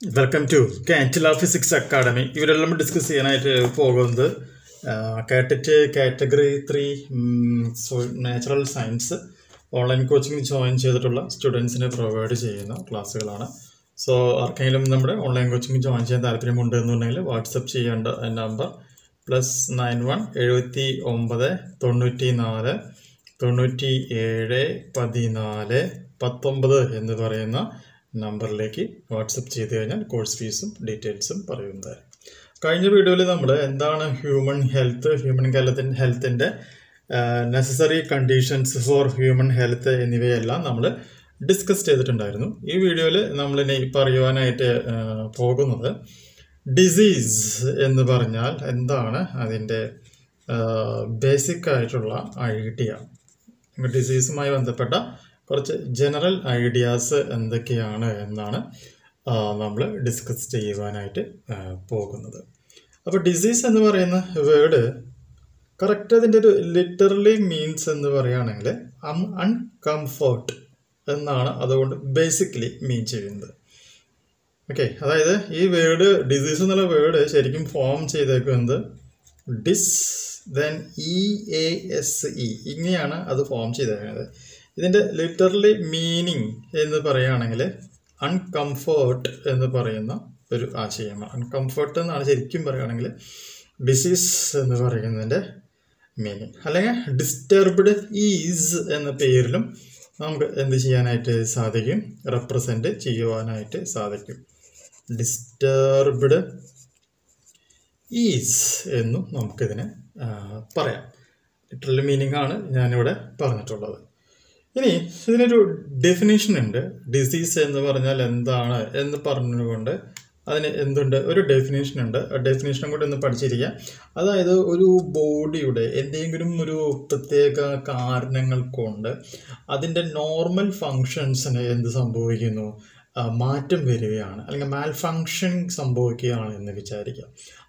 Welcome to കാറ്റില physics academy ഇവരെല്ലാം discuss ചെയ്യാനായിട്ട് പോകുന്നത്. കാറ്ററ്റ് category three natural science online coaching join ചെയ്തിട്ടുള്ള സ്റ്റുഡൻസിന് പ്രൊവൈഡ് ചെയ്യുന്ന ക്ലാസ്സുകളാണ്. സോ ആർക്കെങ്കിലും നമ്മുടെ ഓൺലൈൻ കോച്ചിങ് ജോയിൻ ചെയ്യാൻ താല്പര്യമുണ്ട് എന്നുണ്ടെങ്കിൽ വാട്സപ്പ് ചെയ്യേണ്ട നമ്പർ പ്ലസ് നയൻ വൺ എഴുപത്തി ഒമ്പത് തൊണ്ണൂറ്റി നാല് തൊണ്ണൂറ്റി ഏഴ് പതിനാല് പത്തൊമ്പത് എന്ന് പറയുന്ന നമ്പറിലേക്ക് വാട്സപ്പ് ചെയ്ത് കഴിഞ്ഞാൽ കോഴ്സ് ഫീസും ഡീറ്റെയിൽസും പറയുന്നതായി കഴിഞ്ഞ വീഡിയോയിൽ നമ്മൾ എന്താണ് ഹ്യൂമൻ ഹെൽത്ത് ഹ്യൂമൻ ഹെൽത്തിന്റെ ഹെൽത്തിന്റെ necessary conditions for human health എന്നിവയെല്ലാം നമ്മൾ ഡിസ്കസ് ചെയ്തിട്ടുണ്ടായിരുന്നു. ഈ വീഡിയോയിൽ നമ്മൾ ഇനി പറയുവാനായിട്ട് പോകുന്നത് ഡിസീസ് എന്ന് പറഞ്ഞാൽ എന്താണ് അതിന്റെ ബേസിക് ആയിട്ടുള്ള ഐഡിയ ഡിസീസുമായി ബന്ധപ്പെട്ട കുറച്ച് ജനറൽ ഐഡിയാസ് എന്തൊക്കെയാണ് എന്നാണ് നമ്മൾ ഡിസ്കസ് ചെയ്യുവാനായിട്ട് പോകുന്നത്. അപ്പോൾ ഡിസീസ് എന്ന് പറയുന്ന വേർഡ് കറക്റ്റ് അതിന്റെ ഒരു ലിറ്ററലി മീൻസ് എന്ന് പറയുകയാണെങ്കിൽ അൺ അൺകംഫർട്ട് എന്നാണ് അതുകൊണ്ട് ബേസിക്കലി മീൻ ചെയ്യുന്നത്. ഓക്കെ അതായത് ഈ വേർഡ് ഡിസീസ് എന്നുള്ള വേർഡ് ശരിക്കും ഫോം ചെയ്തേക്കുന്നത് dis then E A S E ഇങ്ങനെയാണ് അത് ഫോം ചെയ്തേക്കുന്നത്. ഇതിന്റെ ലിറ്ററലി മീനിങ് എന്ന് പറയുകയാണെങ്കിൽ അൺകംഫേർട്ട് എന്ന് പറയുന്ന ഒരു ആശയമാണ്. അൺകംഫേർട്ട് എന്നാണ് ശരിക്കും പറയുകയാണെങ്കിൽ ഡിസീസ് എന്ന് പറയുന്നതിന്റെ മീനിങ് അല്ലെങ്കിൽ ഡിസ്റ്റർബ്ഡ് ഈസ് എന്ന പേരിലും നമുക്ക് എന്ത് ചെയ്യാനായിട്ട് സാധിക്കും? റെപ്രസെന്റ് ചെയ്യുവാനായിട്ട് സാധിക്കും. ഡിസ്റ്റർബ്ഡ് ഈസ് എന്നും നമുക്കിതിനെ പറയാം. ലിറ്ററൽ മീനിങ് ആണ് ഞാനിവിടെ പറഞ്ഞിട്ടുള്ളത്. ഇനി ഇതിനൊരു ഡെഫിനേഷൻ ഉണ്ട്. ഡിസീസ് എന്ന് പറഞ്ഞാൽ എന്താണ് എന്ന് പറഞ്ഞുകൊണ്ട് അതിന് എന്തുണ്ട്? ഒരു ഡെഫിനേഷൻ ഉണ്ട്. ആ ഡെഫിനേഷനും കൂടി ഒന്ന് പഠിച്ചിരിക്കുക അതായത് ഒരു ബോഡിയുടെ എന്തെങ്കിലും ഒരു പ്രത്യേക കാരണങ്ങൾ കൊണ്ട് അതിന്റെ നോർമൽ ഫങ്ഷൻസിന് എന്ത് സംഭവിക്കുന്നു? മാറ്റം വരികയാണ്. അല്ലെങ്കിൽ മാൽ ഫങ്ഷൻ സംഭവിക്കുകയാണ് എന്ന് വിചാരിക്കുക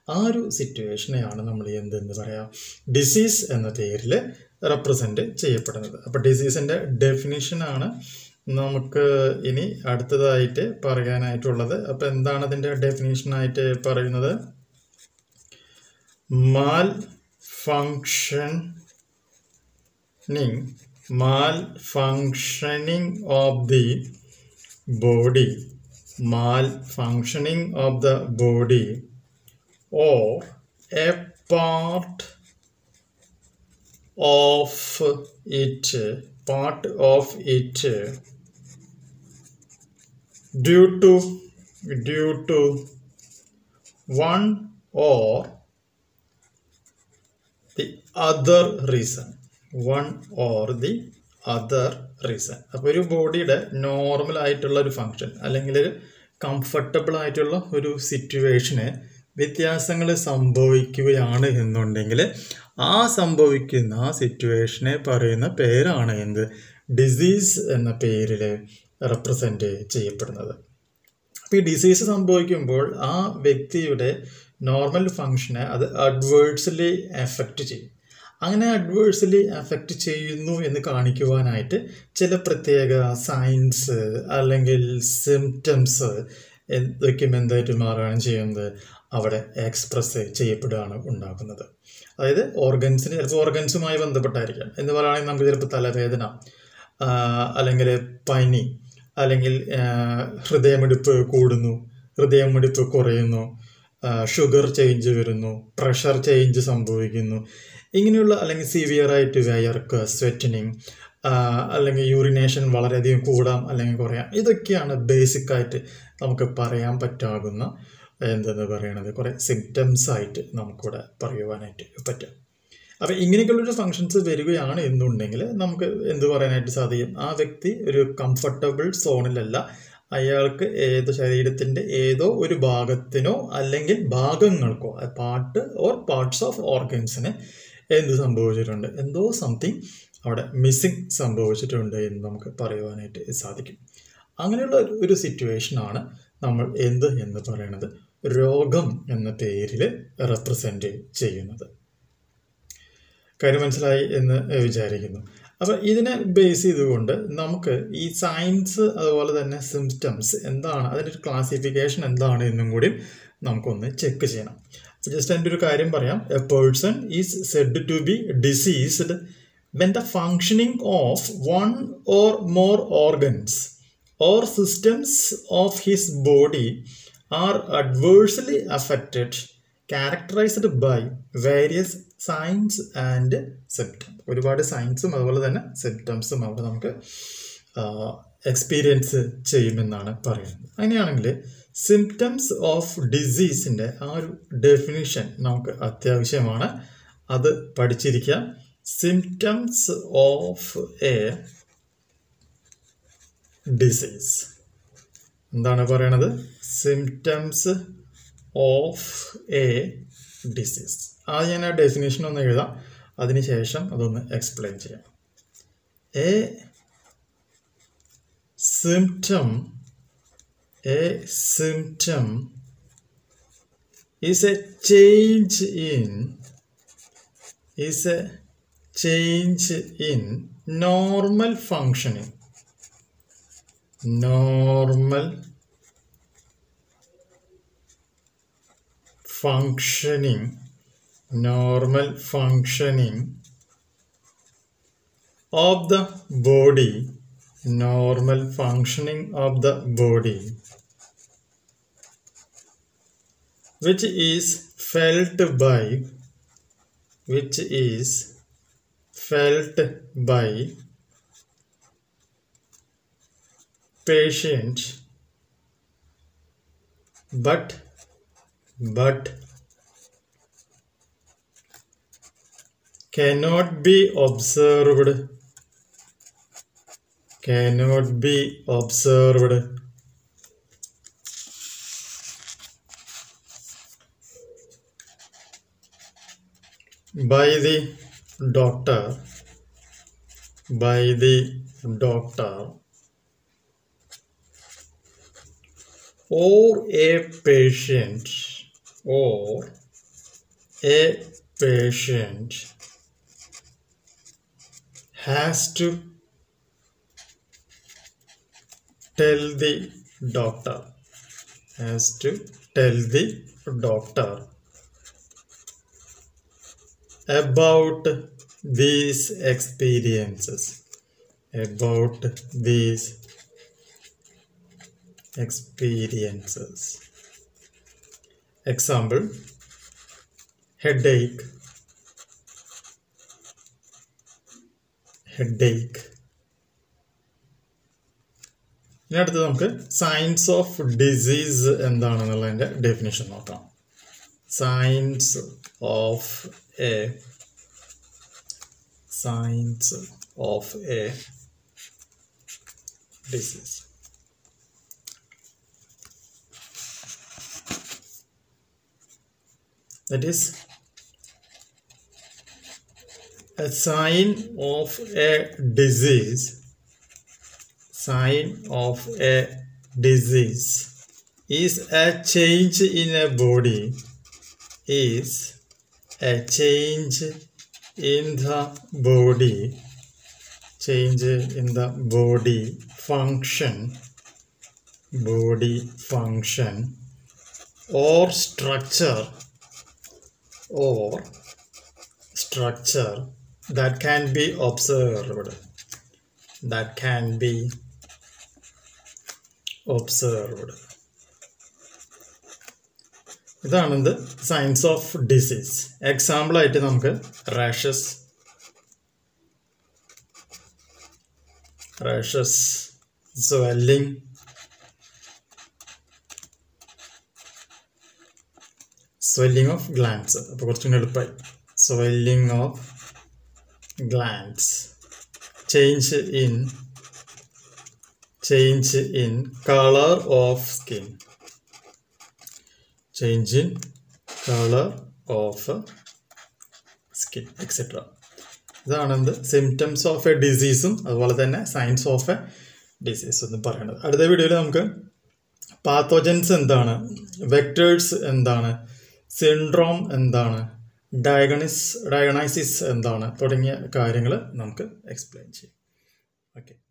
ആ ഒരു സിറ്റുവേഷനെയാണ് നമ്മൾ എന്തെന്ന് പറയാം? ഡിസീസ് എന്ന പേരിൽ റെപ്രസെന്റ് ചെയ്യപ്പെടുന്നത്. അപ്പോൾ ഡിസീസിന്റെ ഡെഫിനിഷനാണ് നമുക്ക് ഇനി അടുത്തതായിട്ട് പറയാനായിട്ടുള്ളത്. അപ്പോൾ എന്താണ് അതിന്റെ ഡെഫിനിഷനായിട്ട് പറയുന്നത്? Malfunctioning malfunctioning of the body malfunctioning of the body or a part of it part of it due to due to one or the other reason. One or the other reason അപ്പോൾ ഒരു ബോഡിയുടെ normal ആയിട്ടുള്ള ഒരു function അല്ലെങ്കിൽ ഒരു comfortable ആയിട്ടുള്ള ഒരു സിറ്റുവേഷന് വ്യത്യാസങ്ങൾ സംഭവിക്കുകയാണ് എന്നുണ്ടെങ്കിൽ ആ സംഭവിക്കുന്ന ആ സിറ്റുവേഷനെ പറയുന്ന പേരാണ് എന്ത്? ഡിസീസ് എന്ന പേരിൽ റെപ്രസെന്റ് ചെയ്യപ്പെടുന്നത്. അപ്പോൾ ഈ ഡിസീസ് സംഭവിക്കുമ്പോൾ ആ വ്യക്തിയുടെ നോർമൽ ഫങ്ഷനെ അത് അഡ്വേഴ്സ്ലി എഫക്റ്റ് ചെയ്യും. അങ്ങനെ അഡ്വേഴ്സ്ലി എഫക്റ്റ് ചെയ്യുന്നു എന്ന് കാണിക്കുവാനായിട്ട് ചില പ്രത്യേക സയൻസ് അല്ലെങ്കിൽ സിംറ്റംസ് എന്തൊക്കെയും എന്തായിട്ട് മാറുകയാണ് ചെയ്യുന്നത്? അവിടെ എക്സ്പ്രസ് ചെയ്യപ്പെടുകയാണ് ഉണ്ടാക്കുന്നത് അതായത് ഓർഗൻസിന് ചിലപ്പോൾ ഓർഗൻസുമായി ബന്ധപ്പെട്ടായിരിക്കാം. എന്ന് പറയുകയാണെങ്കിൽ നമുക്ക് ചിലപ്പോൾ തലവേദന അല്ലെങ്കിൽ പനി അല്ലെങ്കിൽ ഹൃദയമിടിപ്പ് കൂടുന്നു ഹൃദയമിടിപ്പ് കുറയുന്നു ഷുഗർ ചേഞ്ച് വരുന്നു പ്രഷർ ചേഞ്ച് സംഭവിക്കുന്നു. ഇങ്ങനെയുള്ള അല്ലെങ്കിൽ സിവിയർ ആയിട്ട് വയർക്ക് സ്വെറ്റനിങ് അല്ലെങ്കിൽ യൂറിനേഷൻ വളരെയധികം കൂടാം അല്ലെങ്കിൽ കുറയാം. ഇതൊക്കെയാണ് ബേസിക്കായിട്ട് നമുക്ക് പറയാൻ പറ്റാകുന്ന എന്തെന്ന് പറയണത്? കുറേ സിംറ്റംസ് ആയിട്ട് നമുക്കിവിടെ പറയുവാനായിട്ട് പറ്റും. അപ്പോൾ ഇങ്ങനെയൊക്കെയുള്ളൊരു ഫങ്ഷൻസ് വരികയാണ് എന്നുണ്ടെങ്കിൽ നമുക്ക് എന്ത് പറയാനായിട്ട് സാധിക്കും? ആ വ്യക്തി ഒരു കംഫർട്ടബിൾ സോണിലല്ല അയാൾക്ക് ഏത് ശരീരത്തിന്റെ ഏതോ ഒരു ഭാഗത്തിനോ അല്ലെങ്കിൽ ഭാഗങ്ങൾക്കോ പാർട്ട് ഓർ പാർട്സ് ഓഫ് ഓർഗൻസിന് എന്ത് സംഭവിച്ചിട്ടുണ്ട്? എന്തോ സംതിങ് അവിടെ മിസ്സിങ് സംഭവിച്ചിട്ടുണ്ട് എന്ന് നമുക്ക് പറയുവാനായിട്ട് സാധിക്കും. അങ്ങനെയുള്ള ഒരു- സിറ്റുവേഷനാണ് നമ്മൾ എന്ത് എന്ന് പറയുന്നത് രോഗം എന്ന പേരിൽ റെപ്രസെന്റ് ചെയ്യുന്നത്. കാര്യം മനസ്സിലായി എന്ന് വിചാരിക്കുന്നു. അപ്പം ഇതിനെ ബേസ് ചെയ്തുകൊണ്ട് നമുക്ക് ഈ സയൻസ് അതുപോലെ തന്നെ സിംറ്റംസ് എന്താണ് അതിന്റെ ഒരു ക്ലാസിഫിക്കേഷൻ എന്താണ് എന്നും കൂടി നമുക്കൊന്ന് ചെക്ക് ചെയ്യണം. ജസ്റ്റ് എന്റെ ഒരു കാര്യം പറയാം. A person is said to be diseased when the functioning of one or more organs or systems of his body are adversely affected characterized by various signs and symptoms. ഒരുപാട് സയൻസും അതുപോലെ തന്നെ സിംറ്റംസും അവിടെ നമുക്ക് എക്സ്പീരിയൻസ് ചെയ്യുമെന്നാണ് പറയുന്നത്. അങ്ങനെയാണെങ്കിൽ സിംറ്റംസ് ഓഫ് ഡിസീസിന്റെ ആ ഒരു ഡെഫിനിഷൻ നമുക്ക് അത്യാവശ്യമാണ്. അത് പഠിച്ചിരിക്കുക സിംറ്റംസ് ഓഫ് എ ഡിസീസ് എന്താണ് പറയണത്? സിംറ്റംസ് ഓഫ് എ ഡിസീസ് അത് ഞാൻ ആ ഡെഫിനേഷൻ ഒന്ന് എഴുതാം. അതിനുശേഷം അതൊന്ന് എക്സ്പ്ലെയിൻ ചെയ്യാം. A symptom a symptom is a change in is a change in normal functioning. Normal functioning normal functioning of the body normal functioning of the body which is felt by which is felt by patient but but cannot be observed. Cannot be observed. By the doctor. By the doctor. Or a patient or a patient has to tell the doctor has to tell the doctor about these experiences about these experiences example. Headache. Headache. ഇനി അടുത്ത് നമുക്ക് science of disease എന്താണെന്നുള്ളതിന്റെ definition നോക്കാം. Science of a science of a disease that is a sign of a disease. Sign of a disease. Is a change in a body. Is a change in the body. Change in the body function. Body function. Or structure or structure that can be observed that can be observed ഇതാണ് എന്ത് science of disease example ആയിട്ട് നമുക്ക് rashes rashes swelling swelling of glands അപ്പോൾ കുറച്ചും കൂടി എളുപ്പമായി swelling of glands change in change in colour of skin change in colour of skin etcetera ഇതാണ് എന്ത്? സിംറ്റംസ് ഓഫ് എ ഡിസീസും അതുപോലെ തന്നെ സയൻസ് ഓഫ് എ ഡിസീസ് എന്ന് പറയുന്നത്. അടുത്ത വീഡിയോയിൽ നമുക്ക് പാത്തോജൻസ് എന്താണ്? വെക്ടേഴ്സ് എന്താണ്? സിൻഡ്രോം എന്താണ്? ഡയഗണിസ് ഡയഗണൈസിസ് എന്താണ്? തുടങ്ങിയ കാര്യങ്ങൾ നമുക്ക് എക്സ്പ്ലെയിൻ ചെയ്യാം. ഓക്കെ